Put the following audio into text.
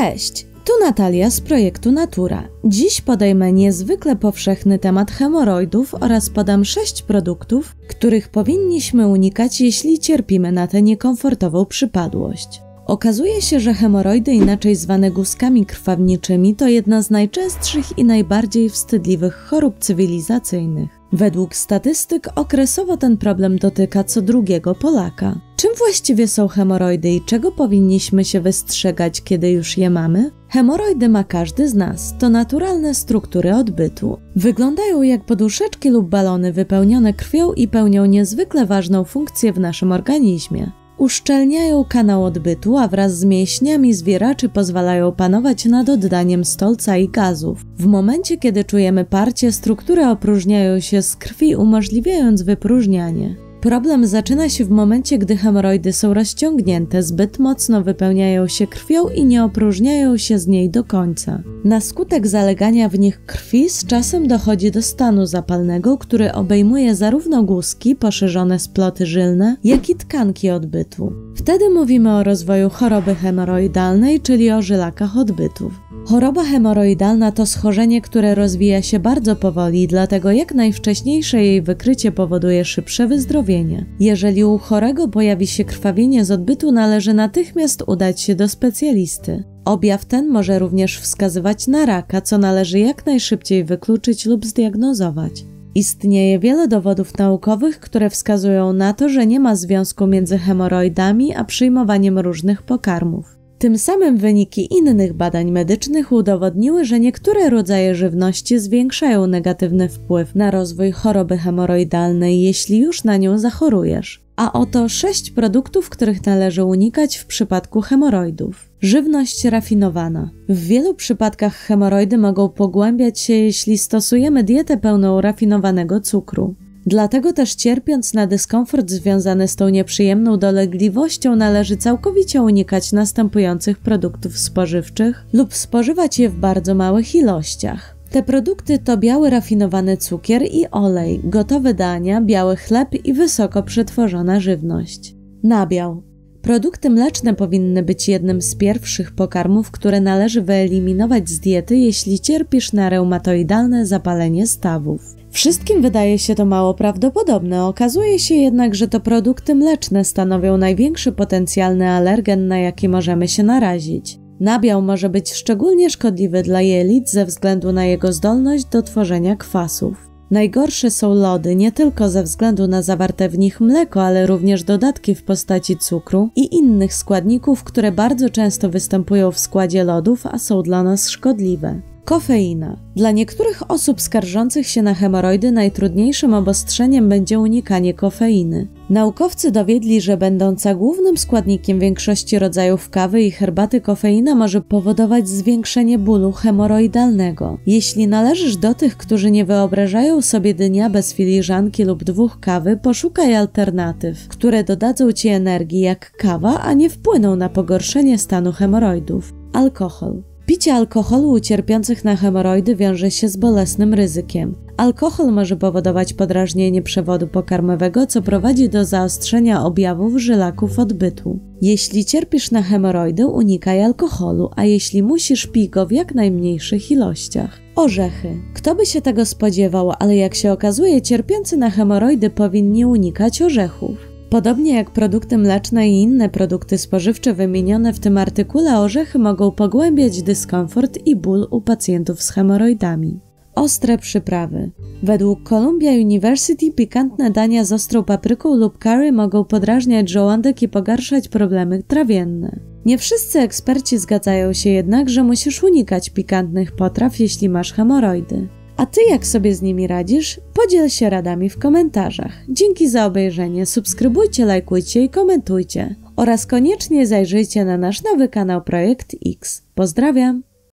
Cześć! Tu Natalia z projektu Natura. Dziś podejmę niezwykle powszechny temat hemoroidów oraz podam sześć produktów, których powinniśmy unikać, jeśli cierpimy na tę niekomfortową przypadłość. Okazuje się, że hemoroidy, inaczej zwane guzkami krwawniczymi, to jedna z najczęstszych i najbardziej wstydliwych chorób cywilizacyjnych. Według statystyk okresowo ten problem dotyka co drugiego Polaka. Czym właściwie są hemoroidy i czego powinniśmy się wystrzegać, kiedy już je mamy? Hemoroidy ma każdy z nas. To naturalne struktury odbytu. Wyglądają jak poduszeczki lub balony wypełnione krwią i pełnią niezwykle ważną funkcję w naszym organizmie uszczelniają kanał odbytu, a wraz z mięśniami zwieraczy pozwalają panować nad oddaniem stolca i gazów. W momencie, kiedy czujemy parcie, struktury opróżniają się z krwi, umożliwiając wypróżnianie. Problem zaczyna się w momencie, gdy hemoroidy są rozciągnięte, zbyt mocno wypełniają się krwią i nie opróżniają się z niej do końca. Na skutek zalegania w nich krwi z czasem dochodzi do stanu zapalnego, który obejmuje zarówno guzki, poszerzone sploty żylne, jak i tkanki odbytu. Wtedy mówimy o rozwoju choroby hemoroidalnej, czyli o żylakach odbytów. Choroba hemoroidalna to schorzenie, które rozwija się bardzo powoli, dlatego jak najwcześniejsze jej wykrycie powoduje szybsze wyzdrowienie. Jeżeli u chorego pojawi się krwawienie z odbytu, należy natychmiast udać się do specjalisty. Objaw ten może również wskazywać na raka, co należy jak najszybciej wykluczyć lub zdiagnozować. Istnieje wiele dowodów naukowych, które wskazują na to, że nie ma związku między hemoroidami a przyjmowaniem różnych pokarmów. Tym samym wyniki innych badań medycznych udowodniły, że niektóre rodzaje żywności zwiększają negatywny wpływ na rozwój choroby hemoroidalnej, jeśli już na nią zachorujesz. A oto sześć produktów, których należy unikać w przypadku hemoroidów. Żywność rafinowana. W wielu przypadkach hemoroidy mogą pogłębiać się, jeśli stosujemy dietę pełną rafinowanego cukru. Dlatego też cierpiąc na dyskomfort związany z tą nieprzyjemną dolegliwością, należy całkowicie unikać następujących produktów spożywczych lub spożywać je w bardzo małych ilościach. Te produkty to biały rafinowany cukier i olej, gotowe dania, biały chleb i wysoko przetworzona żywność. Nabiał. Produkty mleczne powinny być jednym z pierwszych pokarmów, które należy wyeliminować z diety, jeśli cierpisz na reumatoidalne zapalenie stawów. Wszystkim wydaje się to mało prawdopodobne, okazuje się jednak, że to produkty mleczne stanowią największy potencjalny alergen, na jaki możemy się narazić. Nabiał może być szczególnie szkodliwy dla jelit ze względu na jego zdolność do tworzenia kwasów. Najgorsze są lody nie tylko ze względu na zawarte w nich mleko, ale również dodatki w postaci cukru i innych składników, które bardzo często występują w składzie lodów, a są dla nas szkodliwe. Kofeina. Dla niektórych osób skarżących się na hemoroidy najtrudniejszym obostrzeniem będzie unikanie kofeiny. Naukowcy dowiedli, że będąca głównym składnikiem większości rodzajów kawy i herbaty kofeina może powodować zwiększenie bólu hemoroidalnego. Jeśli należysz do tych, którzy nie wyobrażają sobie dnia bez filiżanki lub dwóch kawy, poszukaj alternatyw, które dodadzą ci energii jak kawa, a nie wpłyną na pogorszenie stanu hemoroidów. Alkohol. Picie alkoholu u cierpiących na hemoroidy wiąże się z bolesnym ryzykiem. Alkohol może powodować podrażnienie przewodu pokarmowego, co prowadzi do zaostrzenia objawów żylaków odbytu. Jeśli cierpisz na hemoroidy, unikaj alkoholu, a jeśli musisz, pij go w jak najmniejszych ilościach. Orzechy. Kto by się tego spodziewał, ale jak się okazuje, cierpiący na hemoroidy powinni unikać orzechów. Podobnie jak produkty mleczne i inne produkty spożywcze wymienione w tym artykule, orzechy mogą pogłębiać dyskomfort i ból u pacjentów z hemoroidami. Ostre przyprawy. Według Columbia University pikantne dania z ostrą papryką lub curry mogą podrażniać żołądek i pogarszać problemy trawienne. Nie wszyscy eksperci zgadzają się jednak, że musisz unikać pikantnych potraw, jeśli masz hemoroidy. A ty jak sobie z nimi radzisz? Podziel się radami w komentarzach. Dzięki za obejrzenie, subskrybujcie, lajkujcie i komentujcie. Oraz koniecznie zajrzyjcie na nasz nowy kanał Projekt X. Pozdrawiam!